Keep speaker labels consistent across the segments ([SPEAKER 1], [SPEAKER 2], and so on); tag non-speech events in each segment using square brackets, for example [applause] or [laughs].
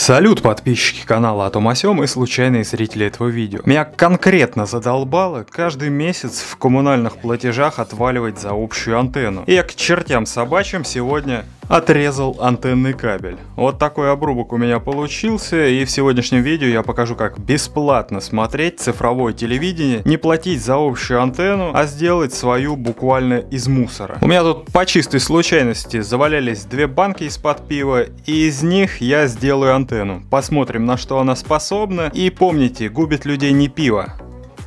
[SPEAKER 1] Салют, подписчики канала Атомасем и случайные зрители этого видео. Меня конкретно задолбало каждый месяц в коммунальных платежах отваливать за общую антенну. И я к чертям собачьим сегодня отрезал антенный кабель. Вот такой обрубок у меня получился, и в сегодняшнем видео я покажу, как бесплатно смотреть цифровое телевидение, не платить за общую антенну, а сделать свою буквально из мусора. У меня тут по чистой случайности завалялись две банки из-под пива, и из них я сделаю антенну. Посмотрим, на что она способна, и помните, губит людей не пиво.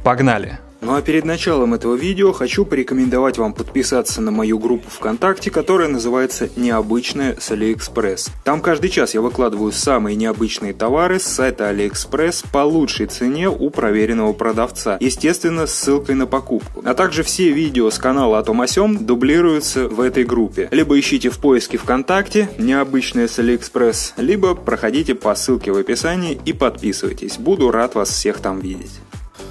[SPEAKER 1] Погнали!
[SPEAKER 2] Ну а перед началом этого видео хочу порекомендовать вам подписаться на мою группу ВКонтакте, которая называется «Необычное с Алиэкспресс». Там каждый час я выкладываю самые необычные товары с сайта Алиэкспресс по лучшей цене у проверенного продавца, естественно, с ссылкой на покупку. А также все видео с канала о том о сём дублируются в этой группе. Либо ищите в поиске ВКонтакте «Необычное с Алиэкспресс», либо проходите по ссылке в описании и подписывайтесь. Буду рад вас всех там видеть.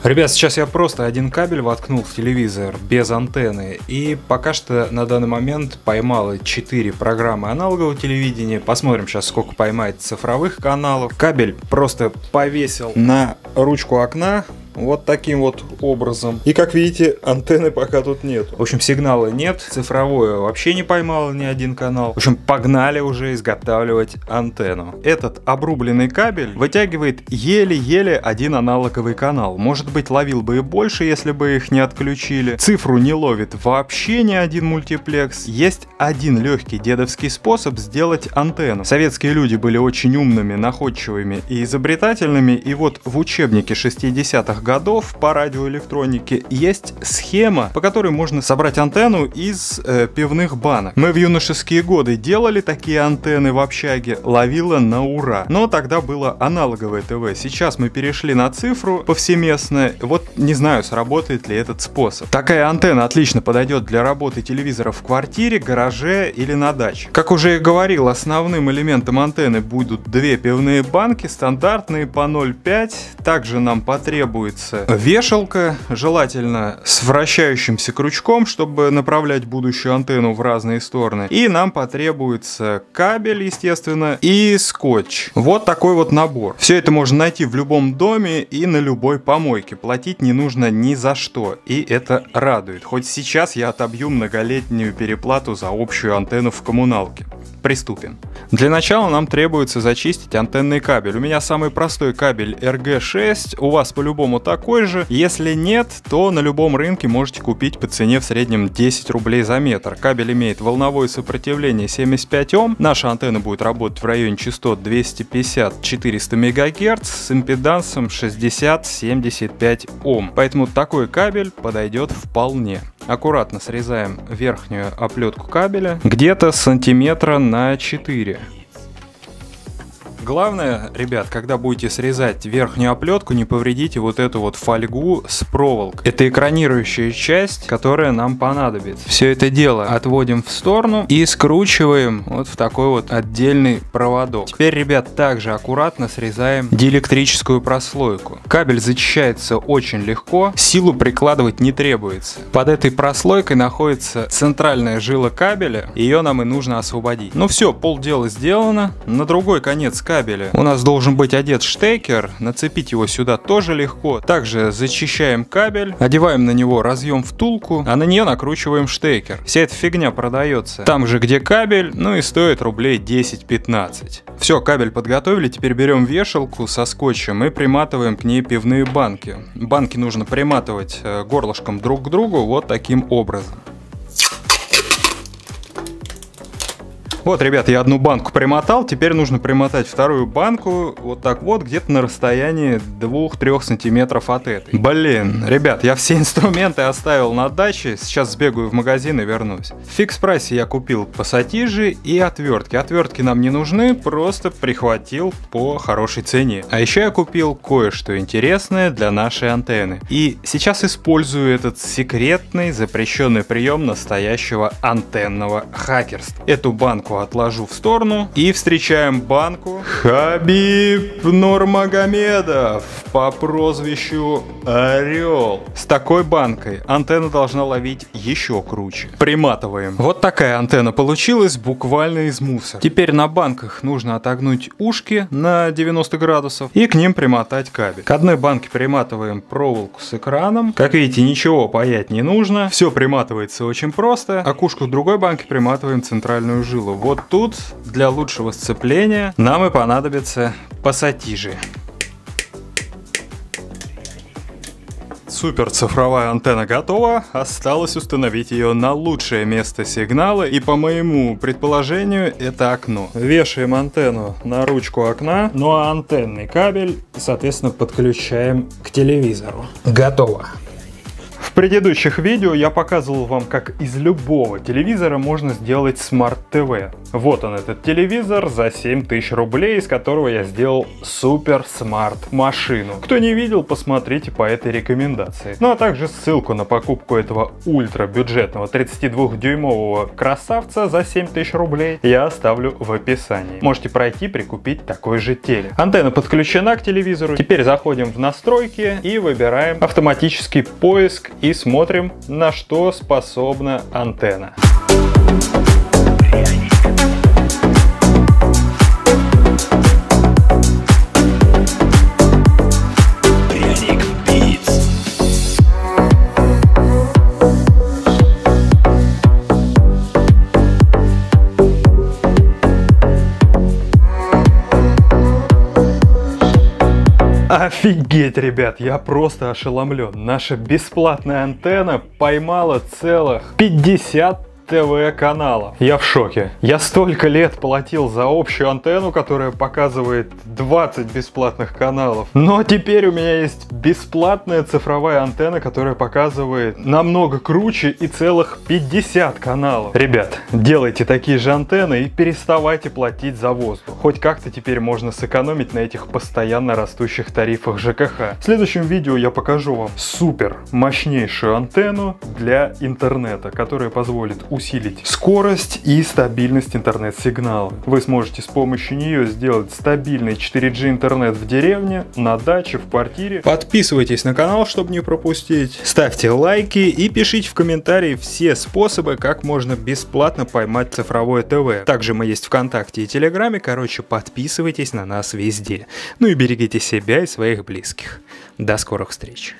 [SPEAKER 1] Ребят, сейчас я просто один кабель воткнул в телевизор без антенны. И пока что на данный момент поймало 4 программы аналогового телевидения. Посмотрим сейчас, сколько поймает цифровых каналов. Кабель просто повесил на ручку окна вот таким вот образом. И как видите, антенны пока тут нет. В общем, сигнала нет, цифровое вообще не поймал ни один канал. В общем, погнали уже изготавливать антенну. Этот обрубленный кабель вытягивает еле-еле один аналоговый канал. Может быть, ловил бы и больше, если бы их не отключили. Цифру не ловит вообще ни один мультиплекс. Есть один легкий дедовский способ сделать антенну. Советские люди были очень умными, находчивыми и изобретательными, и вот в учебнике 60-х годов по радиоэлектронике есть схема, по которой можно собрать антенну из э, пивных банок. Мы в юношеские годы делали такие антенны в общаге, ловила на ура. Но тогда было аналоговое ТВ. Сейчас мы перешли на цифру повсеместно. Вот не знаю, сработает ли этот способ. Такая антенна отлично подойдет для работы телевизора в квартире, гараже или на даче. Как уже и говорил, основным элементом антенны будут две пивные банки, стандартные по 0,5. Также нам потребуется требуется вешалка, желательно с вращающимся крючком, чтобы направлять будущую антенну в разные стороны. И нам потребуется кабель, естественно, и скотч. Вот такой вот набор. Все это можно найти в любом доме и на любой помойке. Платить не нужно ни за что. И это радует. Хоть сейчас я отобью многолетнюю переплату за общую антенну в коммуналке. Приступим. Для начала нам требуется зачистить антенный кабель. У меня самый простой кабель RG6, у вас по-любому такой же. Если нет, то на любом рынке можете купить по цене в среднем 10 рублей за метр. Кабель имеет волновое сопротивление 75 Ом. Наша антенна будет работать в районе частот 250-400 МГц с импедансом 60-75 Ом. Поэтому такой кабель подойдет вполне. Аккуратно срезаем верхнюю оплетку кабеля где-то сантиметра на 4. Главное, ребят, когда будете срезать верхнюю оплетку, не повредите вот эту вот фольгу с проволокой. Это экранирующая часть, которая нам понадобится. Все это дело отводим в сторону и скручиваем вот в такой вот отдельный проводок. Теперь, ребят, также аккуратно срезаем диэлектрическую прослойку. Кабель зачищается очень легко, силу прикладывать не требуется. Под этой прослойкой находится центральная жила кабеля, ее нам и нужно освободить. Ну все, полдела сделано. На другой конец кабеля кабеля. У нас должен быть одет штекер, нацепить его сюда тоже легко. Также зачищаем кабель, одеваем на него разъем втулку, а на нее накручиваем штекер. Вся эта фигня продается там же, где кабель, ну и стоит рублей 10-15. Все, кабель подготовили, теперь берем вешалку со скотчем и приматываем к ней пивные банки. Банки нужно приматывать э, горлышком друг к другу вот таким образом. Вот, ребят, я одну банку примотал, теперь нужно примотать вторую банку вот так вот, где-то на расстоянии 2-3 сантиметров от этой. Блин, ребят, я все [laughs] инструменты оставил на даче, сейчас сбегаю в магазин и вернусь. В фикс прайсе я купил пассатижи и отвертки. Отвертки нам не нужны, просто прихватил по хорошей цене. А еще я купил кое-что интересное для нашей антенны. И сейчас использую этот секретный запрещенный прием настоящего антенного хакерства. Эту банку банку отложу в сторону и встречаем банку Хабиб Нурмагомедов по прозвищу Орел. С такой банкой антенна должна ловить еще круче. Приматываем. Вот такая антенна получилась буквально из мусора. Теперь на банках нужно отогнуть ушки на 90 градусов и к ним примотать кабель. К одной банке приматываем проволоку с экраном. Как видите, ничего паять не нужно. Все приматывается очень просто. А к ушку другой банки приматываем центральную жилу. Вот тут для лучшего сцепления нам и понадобится пассатижи. Супер цифровая антенна готова, осталось установить ее на лучшее место сигнала и по моему предположению это окно. Вешаем антенну на ручку окна, ну а антенный кабель соответственно подключаем к телевизору. Готово. В предыдущих видео я показывал вам, как из любого телевизора можно сделать смарт-ТВ. Вот он этот телевизор за 7000 рублей, из которого я сделал супер смарт машину. Кто не видел, посмотрите по этой рекомендации. Ну а также ссылку на покупку этого ультра бюджетного 32-дюймового красавца за 7000 рублей я оставлю в описании. Можете пройти прикупить такой же телек. Антенна подключена к телевизору. Теперь заходим в настройки и выбираем автоматический поиск и смотрим, на что способна антенна. Офигеть, ребят, я просто ошеломлен. Наша бесплатная антенна поймала целых 50 ТВ-каналов. Я в шоке. Я столько лет платил за общую антенну, которая показывает 20 бесплатных каналов. Но теперь у меня есть бесплатная цифровая антенна, которая показывает намного круче и целых 50 каналов. Ребят, делайте такие же антенны и переставайте платить за воздух. Хоть как-то теперь можно сэкономить на этих постоянно растущих тарифах ЖКХ. В следующем видео я покажу вам супер мощнейшую антенну для интернета, которая позволит усилить усилить скорость и стабильность интернет-сигнала. Вы сможете с помощью нее сделать стабильный 4G интернет в деревне, на даче, в квартире. Подписывайтесь на канал, чтобы не пропустить. Ставьте лайки и пишите в комментарии все способы, как можно бесплатно поймать цифровое ТВ. Также мы есть ВКонтакте и Телеграме, короче, подписывайтесь на нас везде. Ну и берегите себя и своих близких. До скорых встреч.